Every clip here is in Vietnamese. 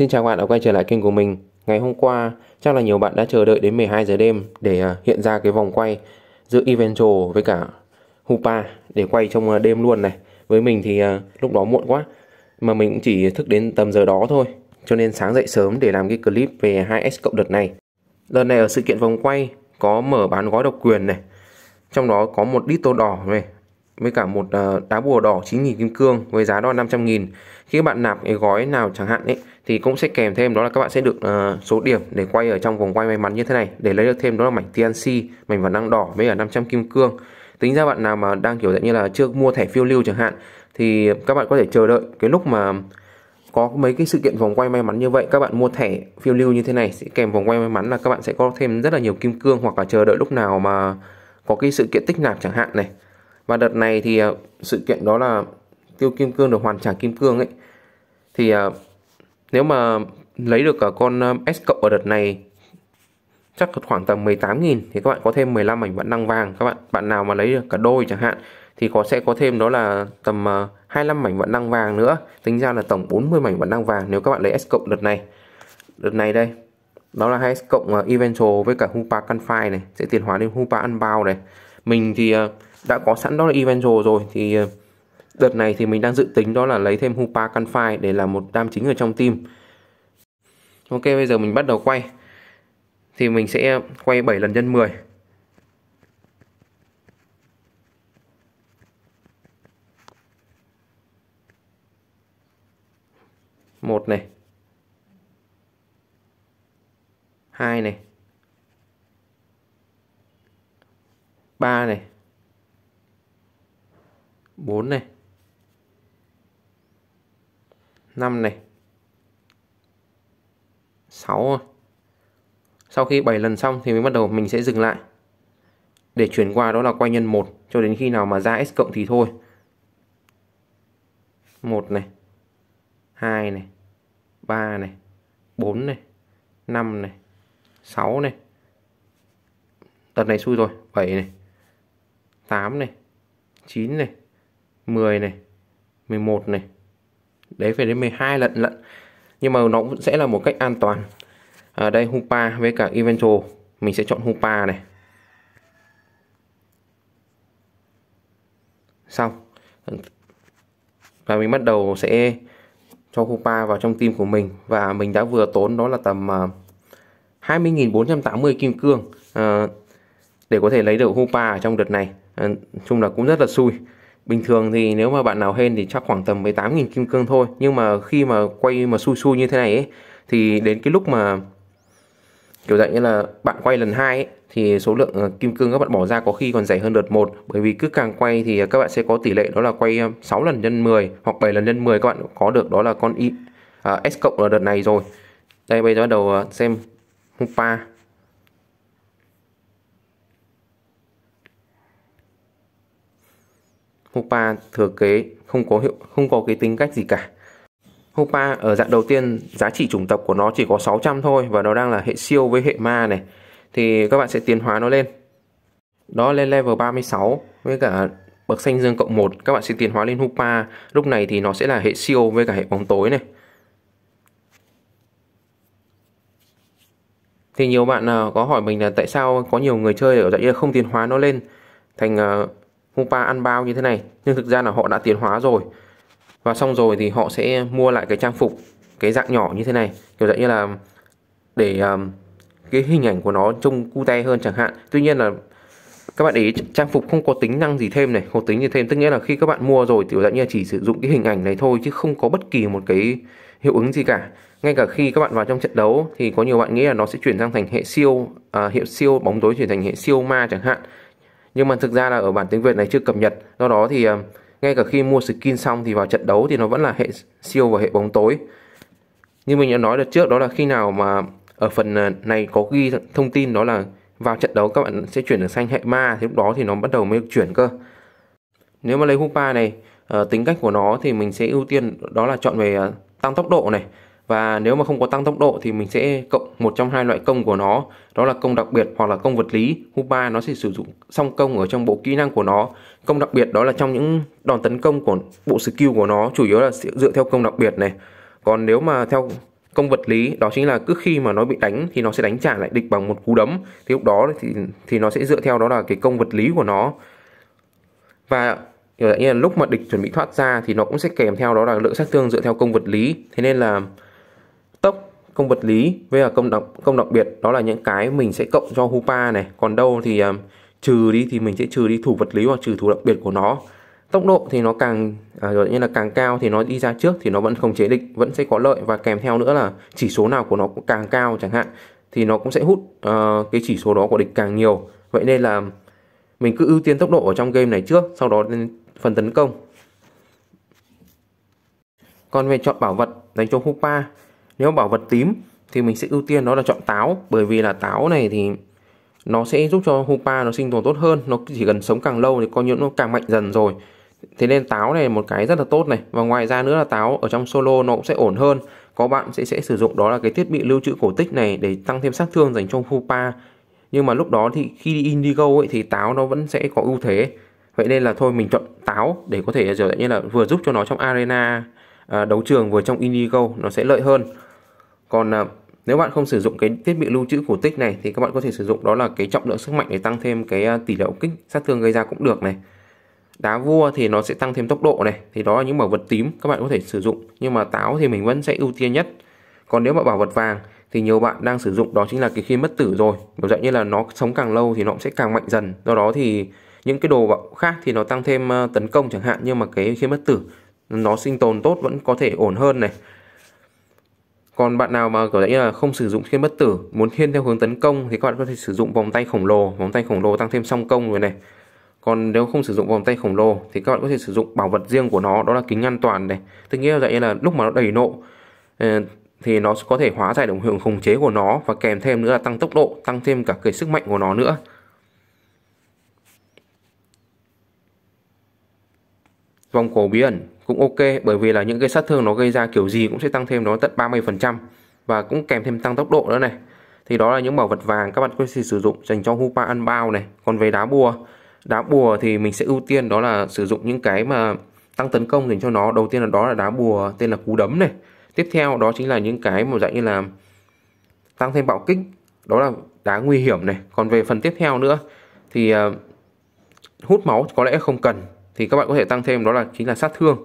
Xin chào các bạn đã quay trở lại kênh của mình. Ngày hôm qua, chắc là nhiều bạn đã chờ đợi đến 12 giờ đêm để à, hiện ra cái vòng quay giữa Eventual với cả Hupa để quay trong à, đêm luôn này. Với mình thì à, lúc đó muộn quá, mà mình cũng chỉ thức đến tầm giờ đó thôi. Cho nên sáng dậy sớm để làm cái clip về 2S cộng đợt này. lần này ở sự kiện vòng quay có mở bán gói độc quyền này. Trong đó có một đít tô đỏ này với cả một ờ, đá bùa đỏ 9.000 kim cương với giá đó 500.000 khi các bạn nạp cái gói nào chẳng hạn ấy thì cũng sẽ kèm thêm đó là các bạn sẽ được uh, số điểm để quay ở trong vòng quay may mắn như thế này. Để lấy được thêm đó là mảnh TNC mảnh vàng năng đỏ với cả 500 kim cương. Tính ra bạn nào mà đang kiểu dạng như là chưa mua thẻ phiêu lưu chẳng hạn thì các bạn có thể chờ đợi cái lúc mà có mấy cái sự kiện vòng quay may mắn như vậy các bạn mua thẻ phiêu lưu như thế này sẽ kèm vòng quay may mắn là các bạn sẽ có thêm rất là nhiều kim cương hoặc là chờ đợi lúc nào mà có cái sự kiện tích nạp chẳng hạn này và đợt này thì ờ, sự kiện đó là tiêu kim cương được hoàn trả kim cương ấy. Thì ờ, nếu mà lấy được cả con S cộng ở đợt này chắc khoảng tầm 18.000 thì các bạn có thêm 15 mảnh vẫn năng vàng. Các bạn bạn nào mà lấy được cả đôi chẳng hạn thì có sẽ có thêm đó là tầm 25 mảnh vận năng vàng nữa. Tính ra là tổng 40 mảnh vận năng vàng nếu các bạn lấy S cộng đợt này. Đợt này đây đó là hai S cộng uh, Eventual với cả Hupa canfi này sẽ tiền hóa lên Hupa Unbound này mình thì ờ, đã có sẵn đó là Evangel rồi thì ờ, Đợt này thì mình đang dự tính đó là lấy thêm Hupa Canfai để là một đam chính ở trong team. Ok, bây giờ mình bắt đầu quay. Thì mình sẽ quay 7 lần nhân 10. một này hai này 3 này 4 này 5 này 6 sau khi 7 lần xong thì mới bắt đầu mình sẽ dừng lại. Để chuyển qua đó là quay nhân 1 cho đến khi nào mà ra S cộng thì thôi. 1 này 2 này 3 này 4 này 5 này 6 này. Tật này xui rồi 7 này. 8 này 9 này 10 này 11 này. Đấy, phải đến 12 lận lận. Nhưng mà nó cũng sẽ là một cách an toàn. Ở đây, Hupa với cả Eventual. Mình sẽ chọn Hupa này. Xong. Và mình bắt đầu sẽ cho Hupa vào trong team của mình. Và mình đã vừa tốn đó là tầm à, 20.480 kim cương à, để có thể lấy được Hupa ở trong đợt này chung là cũng rất là xui. Bình thường thì nếu mà bạn nào hên thì chắc khoảng tầm 18.000 kim cương thôi. Nhưng mà khi mà quay mà xui xui như thế này ấy Thì đến cái lúc mà kiểu dạng như là bạn quay lần hai ấy, thì số lượng ờ, kim cương các bạn bỏ ra có khi còn rẻ hơn đợt 1 bởi vì cứ càng quay thì các bạn sẽ có tỷ lệ đó là quay ờ, 6 lần nhân 10 hoặc 7 lần nhân 10 các bạn có được đó là con y, à, S cộng ở đợt này rồi. Đây bây giờ bắt đầu ờ, xem Hupa Hopa thừa kế không có hiệu, không có cái tính cách gì cả. Hopa ở dạng đầu tiên, giá trị chủng tộc của nó chỉ có 600 thôi và nó đang là hệ siêu với hệ ma này. Thì các bạn sẽ tiến hóa nó lên. Đó lên level 36 với cả bậc xanh dương cộng 1 các bạn sẽ tiến hóa lên Hupa. Lúc này thì nó sẽ là hệ siêu với cả hệ bóng tối này. Thì nhiều bạn à, có hỏi mình là tại sao có nhiều người chơi ở dạng như không tiến hóa nó lên, thành à, à, ăn bao như thế này nhưng thực ra là họ đã tiến hóa rồi. Và xong rồi thì họ sẽ mua lại cái trang phục cái dạng nhỏ như thế này. Kiểu dạng như là để um, cái hình ảnh của nó trông cute hơn chẳng hạn. Tuy nhiên là các bạn ý trang phục không có tính năng gì thêm này không tính gì thêm. Tức nghĩa là khi các bạn mua rồi kiểu dạng như là chỉ sử dụng cái hình ảnh này thôi chứ không có bất kỳ một cái hiệu ứng gì cả. Ngay cả khi các bạn vào trong trận đấu thì có nhiều bạn nghĩ là nó sẽ chuyển sang thành hệ siêu à, hiệu siêu bóng tối chuyển thành hệ siêu ma chẳng hạn nhưng mà thực ra là ở bản tiếng Việt này chưa cập nhật. Do đó thì ờ, ngay cả khi mua skin xong thì vào trận đấu thì nó vẫn là hệ siêu và hệ bóng tối. Như mình đã nói được trước, đó là khi nào mà ở phần ờ, này có ghi thông tin đó là vào trận đấu các bạn sẽ chuyển được sang hệ ma, thì lúc đó thì nó bắt đầu mới chuyển cơ. Nếu mà lấy Hupa này ờ, tính cách của nó thì mình sẽ ưu tiên đó là chọn về tăng tốc độ này và nếu mà không có tăng tốc độ thì mình sẽ cộng một trong hai loại công của nó. Đó là công đặc biệt hoặc là công vật lý. Hupa nó sẽ sử dụng song công ở trong bộ kỹ năng của nó. Công đặc biệt đó là trong những đòn tấn công của bộ skill của nó, chủ yếu là dựa theo công đặc biệt này. Còn nếu mà theo công vật lý, đó chính là cứ khi mà nó bị đánh thì nó sẽ đánh trả lại địch bằng một cú đấm. Thì lúc đó thì thì nó sẽ dựa theo đó là cái công vật lý của nó. Và, như là lúc mà địch chuẩn bị thoát ra thì nó cũng sẽ kèm theo đó là lượng sát thương dựa theo công vật lý. Thế nên là công vật lý với là công đặc công đặc biệt đó là những cái mình sẽ cộng cho hupa này. Còn đâu thì um, trừ đi thì mình sẽ trừ đi thủ vật lý hoặc trừ thủ đặc biệt của nó. Tốc độ thì nó càng à, như là càng cao thì nó đi ra trước thì nó vẫn không chế địch vẫn sẽ có lợi. Và kèm theo nữa là chỉ số nào của nó cũng càng cao chẳng hạn thì nó cũng sẽ hút uh, cái chỉ số đó của địch càng nhiều. Vậy nên là mình cứ ưu tiên tốc độ ở trong game này trước sau đó đến phần tấn công. Còn về chọn bảo vật dành cho Hupa nếu bảo vật tím thì mình sẽ ưu tiên đó là chọn táo bởi vì là táo này thì nó sẽ giúp cho Hupa nó sinh tồn tốt hơn. Nó chỉ cần sống càng lâu thì coi như nó càng mạnh dần rồi. Thế nên táo này một cái rất là tốt này. Và ngoài ra nữa là táo ở trong solo nó cũng sẽ ổn hơn. Có bạn sẽ sẽ sử dụng đó là cái thiết bị lưu trữ cổ tích này để tăng thêm sát thương dành cho Hupa. Nhưng mà lúc đó thì khi đi Indigo ấy thì táo nó vẫn sẽ có ưu thế. Vậy nên là thôi mình chọn táo để có thể giờ như là vừa giúp cho nó trong arena à, đấu trường vừa trong Indigo nó sẽ lợi hơn còn à, nếu bạn không sử dụng cái thiết bị lưu trữ cổ tích này thì các bạn có thể sử dụng đó là cái trọng lượng sức mạnh để tăng thêm cái à, tỷ lệ kích sát thương gây ra cũng được này. Đá vua thì nó sẽ tăng thêm tốc độ này thì đó là những bảo vật tím các bạn có thể sử dụng nhưng mà táo thì mình vẫn sẽ ưu tiên nhất. Còn nếu mà bảo vật vàng thì nhiều bạn đang sử dụng đó chính là cái khi mất tử rồi kiểu dạng như là nó sống càng lâu thì nó cũng sẽ càng mạnh dần. Do đó thì những cái đồ khác thì nó tăng thêm à, tấn công chẳng hạn nhưng mà cái khi mất tử nó sinh tồn tốt vẫn có thể ổn hơn này còn bạn nào mà, kiểu đấy là không sử dụng thiên bất tử, muốn thiên theo hướng tấn công thì các bạn có thể sử dụng vòng tay khổng lồ, vòng tay khổng lồ tăng thêm song công rồi này. Còn nếu không sử dụng vòng tay khổng lồ thì các bạn có thể sử dụng bảo vật riêng của nó, đó là kính an toàn này. Tức nghĩa là vậy là lúc mà nó đầy nộ ờ, thì nó có thể hóa giải được hiệu khống chế của nó và kèm thêm nữa là tăng tốc độ, tăng thêm cả cái sức mạnh của nó nữa. Vòng cổ bí ẩn cũng ok bởi vì là những cái sát thương nó gây ra kiểu gì cũng sẽ tăng thêm nó tận 30% và cũng kèm thêm tăng tốc độ nữa này. Thì đó là những bảo vật vàng các bạn có thể sử dụng dành cho Hupa ăn bao này. Còn về đá bùa đá bùa thì mình sẽ ưu tiên đó là sử dụng những cái mà tăng tấn công dành cho nó. Đầu tiên là đó là đá bùa tên là cú đấm này. Tiếp theo đó chính là những cái mà dạng như là tăng thêm bạo kích đó là đá nguy hiểm này. Còn về phần tiếp theo nữa thì uh, hút máu có lẽ không cần thì các bạn có thể tăng thêm, đó là chính là sát thương.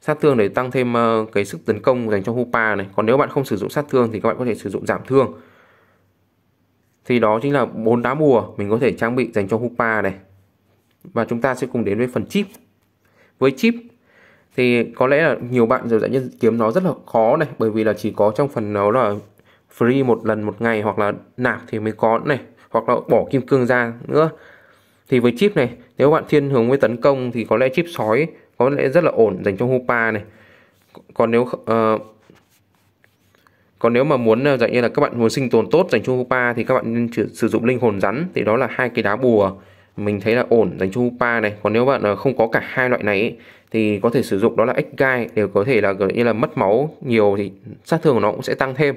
Sát thương để tăng thêm ờ, cái sức tấn công dành cho Hupa này. Còn nếu bạn không sử dụng sát thương thì các bạn có thể sử dụng giảm thương. Thì đó chính là bốn đá bùa mình có thể trang bị dành cho Hupa này. Và chúng ta sẽ cùng đến với phần chip. Với chip thì có lẽ là nhiều bạn giờ đã nhận, kiếm nó rất là khó này, bởi vì là chỉ có trong phần nó là free một lần một ngày hoặc là nạp thì mới có này, hoặc là bỏ kim cương ra nữa thì với chip này nếu bạn thiên hướng với tấn công thì có lẽ chip sói có lẽ rất là ổn dành cho Hupa này. Còn nếu uh, còn nếu mà muốn ờ, dạng như là các bạn muốn sinh tồn tốt dành cho Hupa thì các bạn nên sử dụng linh hồn rắn thì đó là hai cái đá bùa mình thấy là ổn dành cho Hupa này. Còn nếu bạn ờ, không có cả hai loại này ấy, thì có thể sử dụng đó là X gai đều có thể là gọi như là mất máu nhiều thì sát thương của nó cũng sẽ tăng thêm.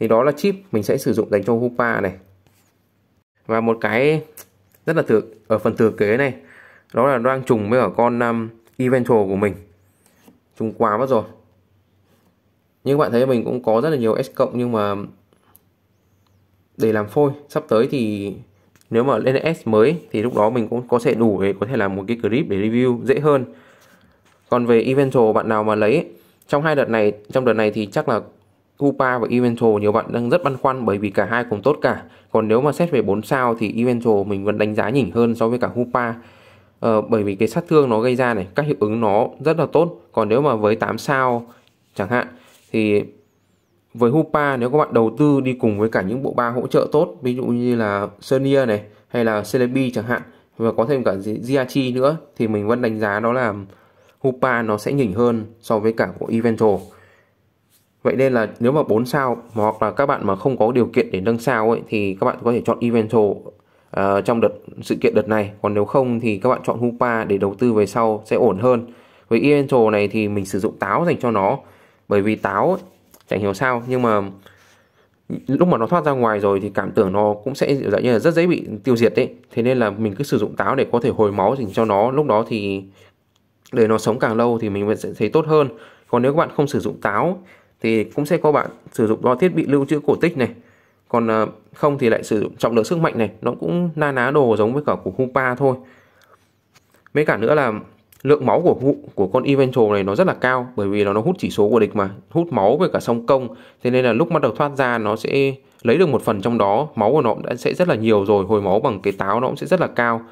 Thì đó là chip mình sẽ sử dụng dành cho Hupa này. Và một cái rất là thừa ở phần thừa kế này đó là đang trùng với ở con um, Eventual của mình. Trùng quá mất rồi. Nhưng bạn thấy mình cũng có rất là nhiều S cộng nhưng mà để làm phôi sắp tới thì nếu mà lên S mới thì lúc đó mình cũng có thể đủ để có thể làm một cái clip để review dễ hơn. Còn về Eventual bạn nào mà lấy trong hai đợt này trong đợt này thì chắc là Hupa và Eventual nhiều bạn đang rất băn khoăn bởi vì cả hai cùng tốt cả. Còn nếu mà xét về 4 sao thì Eventual mình vẫn đánh giá nhỉnh hơn so với cả Hupa. Ờ, bởi vì cái sát thương nó gây ra này các hiệu ứng nó rất là tốt. Còn nếu mà với 8 sao chẳng hạn thì với Hupa nếu các bạn đầu tư đi cùng với cả những bộ ba hỗ trợ tốt ví dụ như là Sonia này hay là Celebi chẳng hạn và có thêm cả Giachi nữa thì mình vẫn đánh giá đó là Hupa nó sẽ nhỉnh hơn so với cả của Eventual. Vậy nên là nếu mà 4 sao hoặc là các bạn mà không có điều kiện để nâng sao ấy thì các bạn có thể chọn evento uh, ờ, trong đợt sự kiện đợt này. Còn nếu không thì các bạn chọn Hupa để đầu tư về sau sẽ ổn hơn. Với evento này thì mình sử dụng táo dành cho nó bởi vì táo ấy, chẳng hiểu sao nhưng mà lúc mà nó thoát ra ngoài rồi thì cảm tưởng nó cũng sẽ dạng như là rất dễ bị tiêu diệt đấy thế nên là mình cứ sử dụng táo để có thể hồi máu dành cho nó. Lúc đó thì để nó sống càng lâu thì mình vẫn sẽ thấy tốt hơn. Còn nếu các bạn không sử dụng táo thì cũng sẽ có bạn sử dụng đo thiết bị lưu trữ cổ tích này. Còn ờ, không thì lại sử dụng trọng lượng sức mạnh này, nó cũng na ná đồ giống với cả của Hupa thôi. Với cả nữa là lượng máu của của con Eventual này nó rất là cao, bởi vì nó nó hút chỉ số của địch mà, hút máu với cả song công. Thế nên là lúc bắt đầu thoát ra nó sẽ lấy được một phần trong đó, máu của nó đã sẽ rất là nhiều rồi, hồi máu bằng cái táo nó cũng sẽ rất là cao.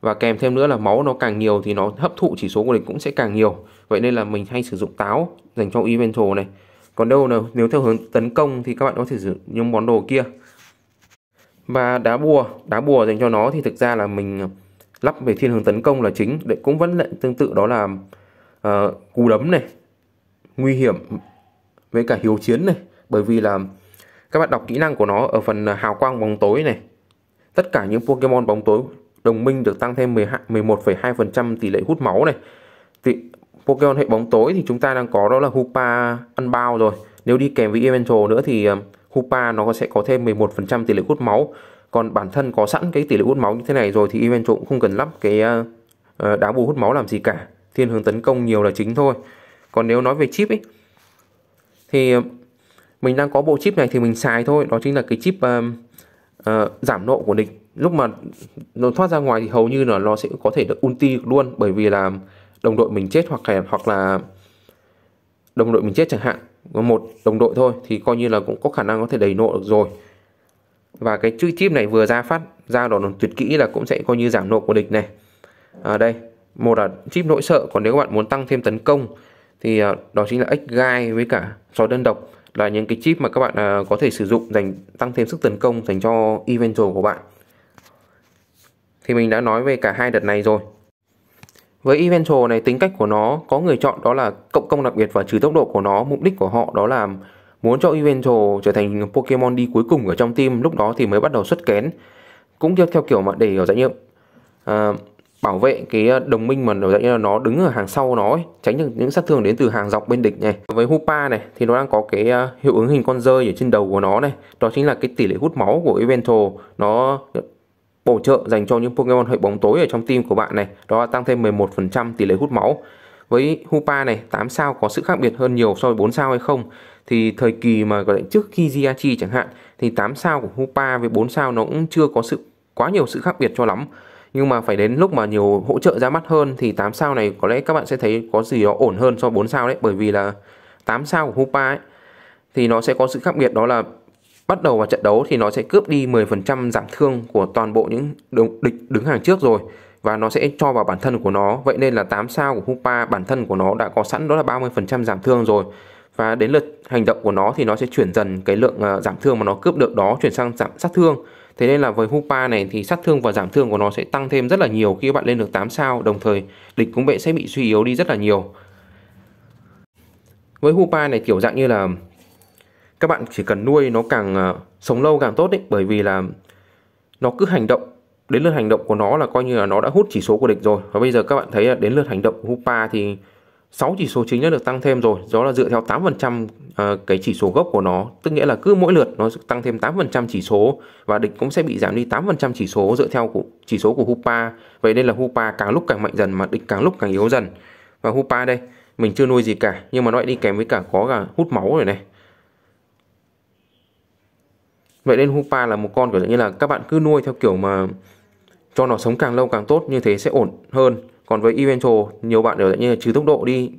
Và kèm thêm nữa là máu nó càng nhiều thì nó hấp thụ chỉ số của địch cũng sẽ càng nhiều. Vậy nên là mình hay sử dụng táo dành cho Eventual này còn đâu là nếu theo hướng tấn công thì các bạn có thể sử dụng những món đồ kia. Và đá bùa đá bùa dành cho nó thì thực ra là mình ờ, lắp về thiên hướng tấn công là chính. Đấy cũng vẫn lại tương tự đó là uh, cú đấm này nguy hiểm với cả hiếu chiến này. Bởi vì là các bạn đọc kỹ năng của nó ở phần ờ, hào quang bóng tối này. Tất cả những Pokemon bóng tối đồng minh được tăng thêm 11,2% tỷ lệ hút máu này. Pokemon hệ bóng tối thì chúng ta đang có đó là Hupa ăn bao rồi. Nếu đi kèm với Elemental nữa thì ờ, Hupa nó sẽ có thêm 11% tỷ lệ hút máu. Còn bản thân có sẵn cái tỷ lệ hút máu như thế này rồi thì Elemental cũng không cần lắp cái ờ, ờ, đá bù hút máu làm gì cả. Thiên hướng tấn công nhiều là chính thôi. Còn nếu nói về chip ấy thì mình đang có bộ chip này thì mình xài thôi. Đó chính là cái chip uh, uh, giảm nộ của địch. Lúc mà nó thoát ra ngoài thì hầu như là nó sẽ có thể được ulti luôn. Bởi vì là đồng đội mình chết hoặc là hoặc là đồng đội mình chết chẳng hạn. Có một đồng đội thôi thì coi như là cũng có khả năng có thể đầy nộ được rồi. Và cái chữ chip này vừa ra phát, ra đòn tuyệt kỹ là cũng sẽ coi như giảm nộ của địch này. Ở đây, một là chip nỗi sợ. Còn nếu các bạn muốn tăng thêm tấn công thì à, đó chính là ếch gai với cả sói đơn độc là những cái chip mà các bạn à, có thể sử dụng dành, tăng thêm sức tấn công dành cho eventual của bạn. Thì mình đã nói về cả hai đợt này rồi với Eventual này tính cách của nó có người chọn đó là cộng công đặc biệt và trừ tốc độ của nó mục đích của họ đó là muốn cho Eventual trở thành Pokemon đi cuối cùng ở trong team lúc đó thì mới bắt đầu xuất kén. Cũng theo, theo kiểu mà để ở dạng như à, bảo vệ cái đồng minh mà ở dạng như là nó đứng ở hàng sau nó ấy, tránh được những sát thương đến từ hàng dọc bên địch này. Với Hupa này thì nó đang có cái à, hiệu ứng hình con rơi ở trên đầu của nó này. Đó chính là cái tỷ lệ hút máu của Eventual nó bổ trợ dành cho những Pokemon hệ bóng tối ở trong team của bạn này, đó là tăng thêm 11% tỷ lệ hút máu. Với Hupa này 8 sao có sự khác biệt hơn nhiều so với 4 sao hay không? Thì thời kỳ mà, gọi là, trước khi Giachi chẳng hạn, thì 8 sao của Hupa với 4 sao nó cũng chưa có sự, quá nhiều sự khác biệt cho lắm. Nhưng mà phải đến lúc mà nhiều hỗ trợ ra mắt hơn thì 8 sao này có lẽ các bạn sẽ thấy có gì đó ổn hơn so với 4 sao đấy. Bởi vì là 8 sao của Hupa ấy, thì nó sẽ có sự khác biệt, đó là bắt đầu vào trận đấu thì nó sẽ cướp đi 10% giảm thương của toàn bộ những địch đứng hàng trước rồi. Và nó sẽ cho vào bản thân của nó. Vậy nên là 8 sao của Hupa, bản thân của nó đã có sẵn, đó là 30% giảm thương rồi. Và đến lượt hành động của nó thì nó sẽ chuyển dần cái lượng ờ, giảm thương mà nó cướp được đó, chuyển sang giảm sát thương. Thế nên là với Hupa này thì sát thương và giảm thương của nó sẽ tăng thêm rất là nhiều khi các bạn lên được 8 sao. Đồng thời, địch cũng vậy sẽ bị suy yếu đi rất là nhiều. Với Hupa này kiểu dạng như là các bạn chỉ cần nuôi nó càng uh, sống lâu càng tốt đấy bởi vì là nó cứ hành động đến lượt hành động của nó là coi như là nó đã hút chỉ số của địch rồi. Và bây giờ các bạn thấy là đến lượt hành động của Hupa thì 6 chỉ số chính đã được tăng thêm rồi đó là dựa theo 8% uh, ờ, cái chỉ số gốc của nó. Tức nghĩa là cứ mỗi lượt nó tăng thêm 8% chỉ số và địch cũng sẽ bị giảm đi 8% chỉ số dựa theo của, chỉ số của Hupa. Vậy nên là Hupa càng lúc càng mạnh dần mà địch càng lúc càng yếu dần. Và Hupa đây mình chưa nuôi gì cả nhưng mà nó lại đi kèm với cả có cả hút máu rồi này vậy nên Hupa là một con kiểu như là các bạn cứ nuôi theo kiểu mà cho nó sống càng lâu càng tốt như thế sẽ ổn hơn. Còn với Eventual nhiều bạn đều như là trừ tốc độ đi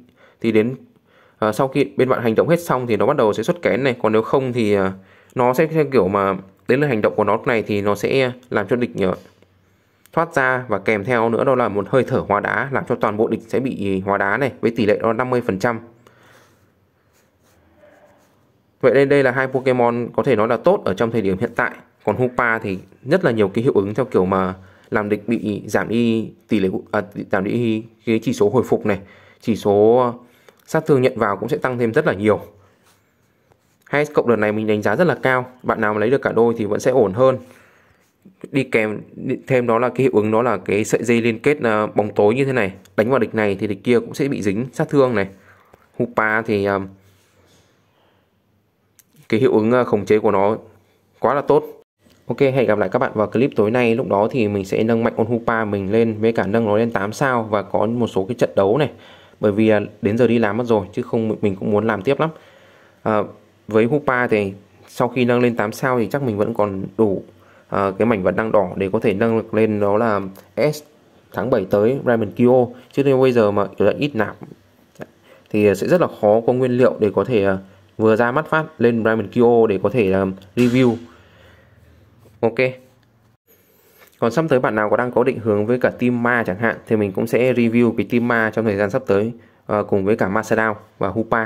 thì đến uh, sau khi bên bạn hành động hết xong thì nó bắt đầu sẽ xuất kén này. Còn nếu không thì uh, nó sẽ theo kiểu mà đến lượt hành động của nó này thì nó sẽ làm cho địch nhờ, thoát ra và kèm theo nữa đó là một hơi thở hóa đá làm cho toàn bộ địch sẽ bị hóa đá này với tỷ lệ đó 50% Vậy nên đây là hai Pokemon có thể nói là tốt ở trong thời điểm hiện tại. Còn Hupa thì rất là nhiều cái hiệu ứng theo kiểu mà làm địch bị giảm đi tỷ lệ à, giảm đi cái chỉ số hồi phục này, chỉ số ờ, sát thương nhận vào cũng sẽ tăng thêm rất là nhiều. Hai cộng đợt này mình đánh giá rất là cao. Bạn nào mà lấy được cả đôi thì vẫn sẽ ổn hơn. Đi kèm thêm đó là cái hiệu ứng đó là cái sợi dây liên kết ờ, bóng tối như thế này. Đánh vào địch này thì địch kia cũng sẽ bị dính sát thương này. Hupa thì uh, cái hiệu ứng ờ, khống chế của nó quá là tốt Ok, hẹn gặp lại các bạn vào clip tối nay. Lúc đó thì mình sẽ nâng mạnh Onhupa mình lên với cả nâng nó lên 8 sao và có một số cái trận đấu này. Bởi vì ờ, đến giờ đi làm mất rồi chứ không mình cũng muốn làm tiếp lắm. à, với Hupa thì sau khi nâng lên 8 sao thì chắc mình vẫn còn đủ à, cái mảnh vật đang đỏ để có thể nâng lên đó là S tháng 7 tới Ramen Kyo chứ nếu bây giờ mà ít nạp thì sẽ rất là khó có nguyên liệu để có thể uh, vừa ra mắt phát lên Ramen Kyo để có thể um, review. Ok. Còn sắp tới bạn nào có đang có định hướng với cả team ma chẳng hạn thì mình cũng sẽ review cái team ma trong thời gian sắp tới uh, cùng với cả Masadao và Hupa.